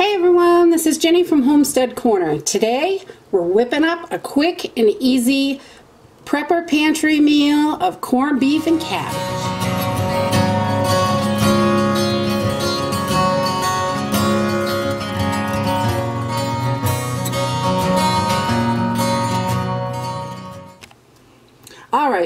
Hey everyone, this is Jinne from Homestead Corner. Today we're whipping up a quick and easy prepper pantry meal of corned beef and cabbage.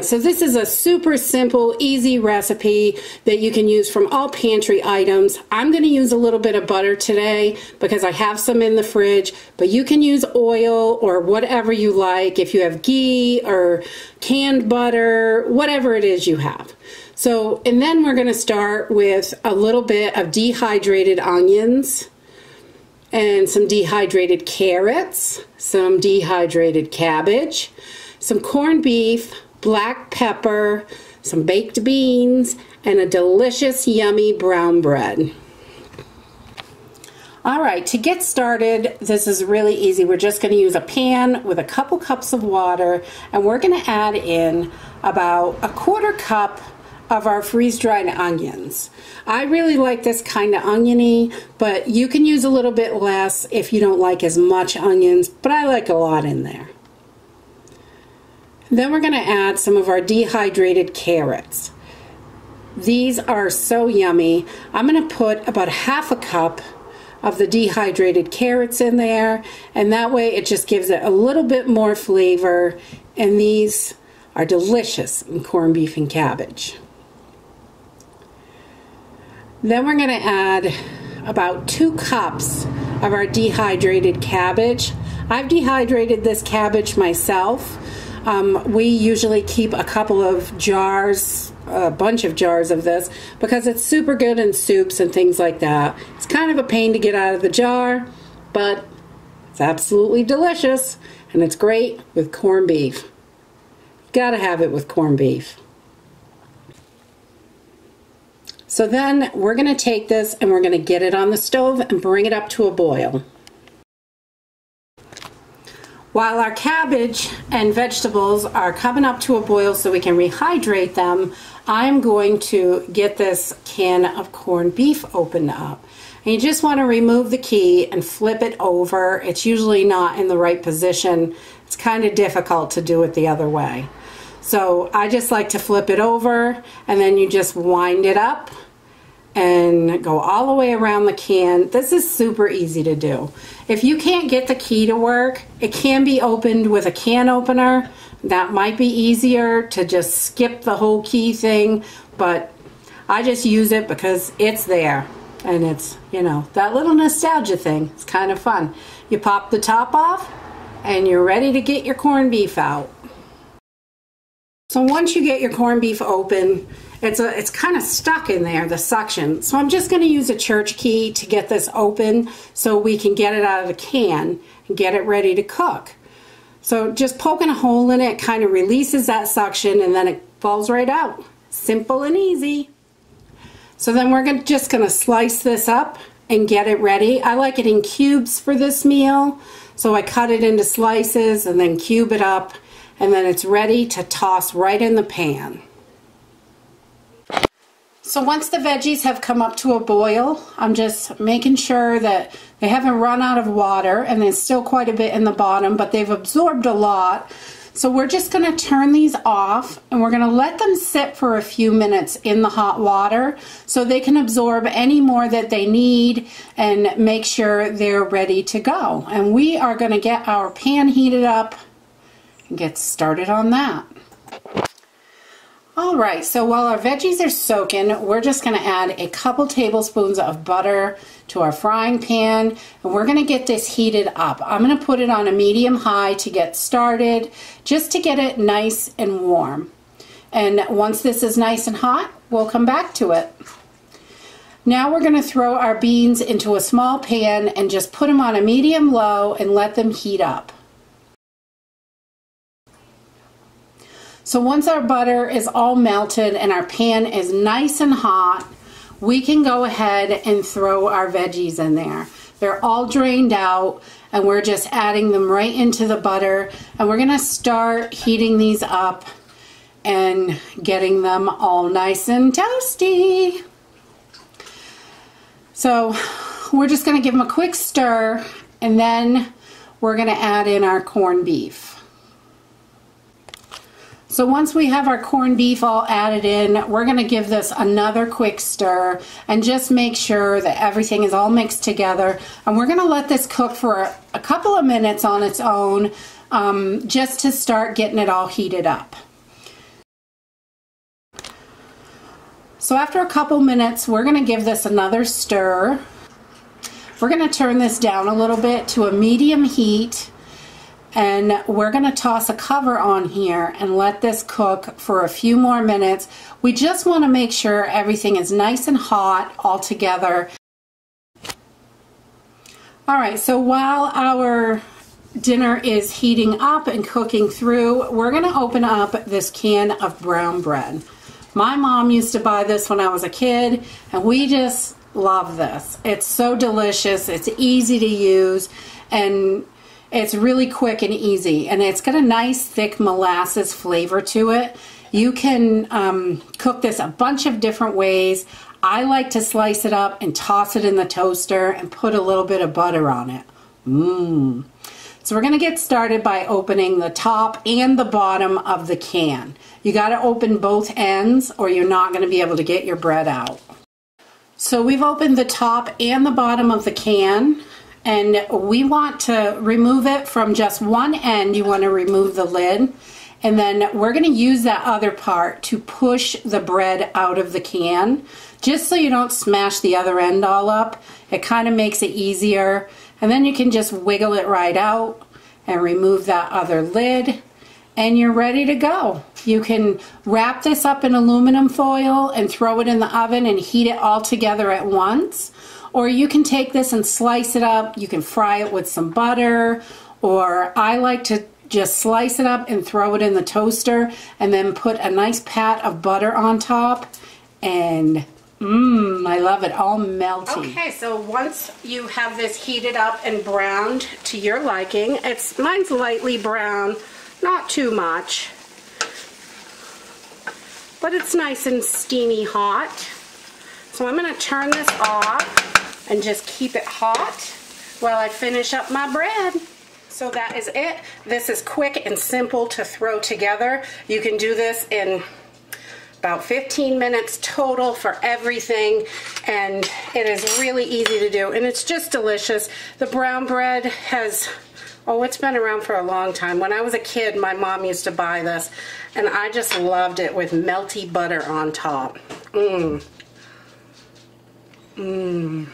So this is a super simple, easy recipe that you can use from all pantry items. I'm going to use a little bit of butter today because I have some in the fridge, but you can use oil or whatever you like if you have ghee or canned butter, whatever it is you have. So, and then we're going to start with a little bit of dehydrated onions and some dehydrated carrots, some dehydrated cabbage, some corned beef, black pepper, some baked beans, and a delicious yummy brown bread. All right, to get started, this is really easy. We're just gonna use a pan with a couple cups of water, and we're gonna add in about a quarter cup of our freeze-dried onions. I really like this kind of oniony, but you can use a little bit less if you don't like as much onions, but I like a lot in there. Then we're going to add some of our dehydrated carrots. These are so yummy. I'm going to put about half a cup of the dehydrated carrots in there and that way it just gives it a little bit more flavor and these are delicious in corned beef and cabbage. Then we're going to add about two cups of our dehydrated cabbage. I've dehydrated this cabbage myself um, we usually keep a couple of jars, a bunch of jars of this, because it's super good in soups and things like that. It's kind of a pain to get out of the jar, but it's absolutely delicious, and it's great with corned beef. Gotta have it with corned beef. So then we're going to take this and we're going to get it on the stove and bring it up to a boil. While our cabbage and vegetables are coming up to a boil so we can rehydrate them, I'm going to get this can of corned beef opened up. And you just want to remove the key and flip it over. It's usually not in the right position. It's kind of difficult to do it the other way. So I just like to flip it over and then you just wind it up and go all the way around the can. This is super easy to do. If you can't get the key to work, it can be opened with a can opener. That might be easier to just skip the whole key thing, but I just use it because it's there. And it's, you know, that little nostalgia thing. It's kind of fun. You pop the top off and you're ready to get your corned beef out. So once you get your corned beef open, it's a it's kind of stuck in there, the suction. So I'm just going to use a church key to get this open so we can get it out of the can and get it ready to cook. So just poking a hole in it kind of releases that suction and then it falls right out. Simple and easy. So then we're gonna, just going to slice this up and get it ready. I like it in cubes for this meal. So I cut it into slices and then cube it up and then it's ready to toss right in the pan. So once the veggies have come up to a boil, I'm just making sure that they haven't run out of water and there's still quite a bit in the bottom, but they've absorbed a lot. So we're just going to turn these off and we're going to let them sit for a few minutes in the hot water so they can absorb any more that they need and make sure they're ready to go. And we are going to get our pan heated up get started on that. All right, so while our veggies are soaking, we're just gonna add a couple tablespoons of butter to our frying pan, and we're gonna get this heated up. I'm gonna put it on a medium high to get started, just to get it nice and warm. And once this is nice and hot, we'll come back to it. Now we're gonna throw our beans into a small pan and just put them on a medium low and let them heat up. So once our butter is all melted and our pan is nice and hot, we can go ahead and throw our veggies in there. They're all drained out and we're just adding them right into the butter and we're gonna start heating these up and getting them all nice and toasty. So we're just to give them a quick stir and then we're to add in our corned beef. So once we have our corned beef all added in, we're going to give this another quick stir and just make sure that everything is all mixed together. And we're going to let this cook for a couple of minutes on its own um, just to start getting it all heated up. So after a couple minutes, we're going to give this another stir. We're going to turn this down a little bit to a medium heat and we're going to toss a cover on here and let this cook for a few more minutes. We just want to make sure everything is nice and hot all together. All right, so while our dinner is heating up and cooking through, we're going to open up this can of brown bread. My mom used to buy this when I was a kid, and we just love this. It's so delicious, it's easy to use, and it's really quick and easy, and it's got a nice thick molasses flavor to it. You can um, cook this a bunch of different ways. I like to slice it up and toss it in the toaster and put a little bit of butter on it. Mmm. So we're going to get started by opening the top and the bottom of the can. You got to open both ends or you're not going to be able to get your bread out. So we've opened the top and the bottom of the can and we want to remove it from just one end. You want to remove the lid and then we're going to use that other part to push the bread out of the can just so you don't smash the other end all up. It kind of makes it easier and then you can just wiggle it right out and remove that other lid and you're ready to go. You can wrap this up in aluminum foil and throw it in the oven and heat it all together at once or you can take this and slice it up. You can fry it with some butter. Or I like to just slice it up and throw it in the toaster and then put a nice pat of butter on top. And Mmm, I love it, all melty. Okay, so once you have this heated up and browned to your liking, it's mine's lightly brown, not too much, but it's nice and steamy hot. So I'm going to turn this off and just keep it hot while I finish up my bread. So that is it. This is quick and simple to throw together. You can do this in about 15 minutes total for everything and it is really easy to do and it's just delicious. The brown bread has, oh it's been around for a long time. When I was a kid my mom used to buy this and I just loved it with melty butter on top. Mmm. Mmm.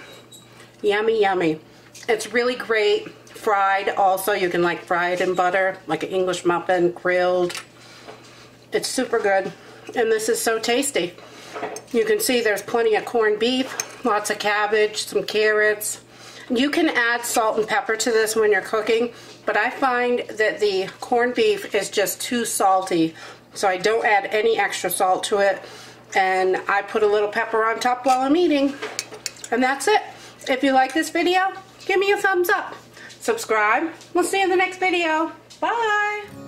Yummy, yummy. It's really great fried also. You can like fry it in butter, like an English muffin, grilled. It's super good. And this is so tasty. You can see there's plenty of corned beef, lots of cabbage, some carrots. You can add salt and pepper to this when you're cooking, but I find that the corned beef is just too salty, so I don't add any extra salt to it. And I put a little pepper on top while I'm eating. And that's it. If you like this video, give me a thumbs up. Subscribe. We'll see you in the next video. Bye.